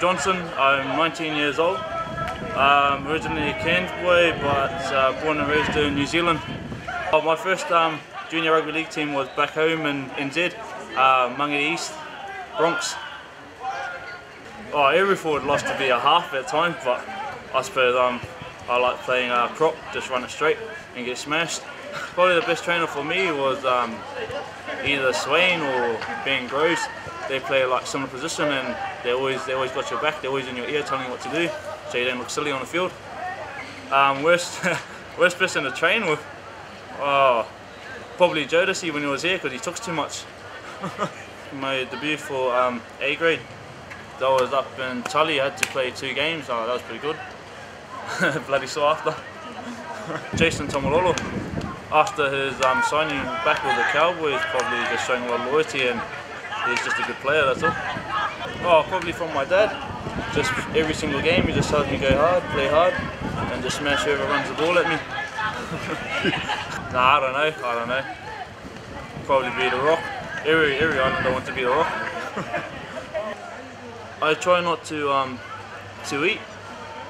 Johnson. I'm 19 years old. Um, originally a Cairns boy, but uh, born and raised in New Zealand. Uh, my first um, junior rugby league team was back home in NZ, uh, Mangere East, Bronx. Oh, every forward lost to be a half at times, but I suppose um, I like playing uh, prop, just run it straight and get smashed. Probably the best trainer for me was um, either Swain or Ben Groves. They play like similar position and they always they always got your back. They're always in your ear telling you what to do, so you don't look silly on the field. Um, worst worst person to train with, oh, probably Jodeci when he was here because he talks too much. My debut for um, A grade that was up in Tully, I had to play two games, oh, that was pretty good. Bloody sore after. Jason Taumalolo, after his um, signing back with the Cowboys, probably just showing a lot of loyalty and he's just a good player, that's all. Oh, probably from my dad. Just every single game, he just tells me go hard, play hard, and just smash whoever runs the ball at me. nah, I don't know, I don't know. Probably be the rock. Every, every island I want to be the rock. I try not to um, to eat,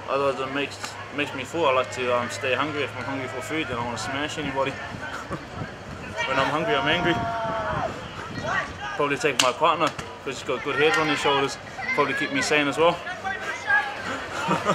otherwise it makes makes me full. I like to um, stay hungry. If I'm hungry for food, then I want to smash anybody. when I'm hungry, I'm angry. Probably take my partner because she's got good head on her shoulders. Probably keep me sane as well.